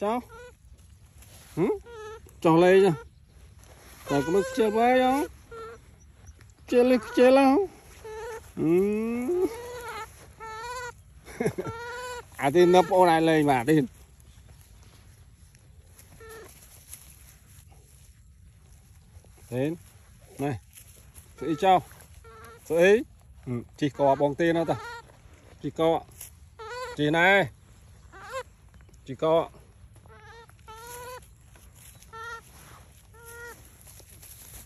cháu ừ? cho lấy nha rồi có được chơi bay không chơi lên chơi lâu? À thì nó bộ này lên mà đi. Đến. Này sự ý cho. Sự ý. Ừ, chỉ có bóng tiền đâu ta. Chỉ có. Chỉ này. Chỉ có.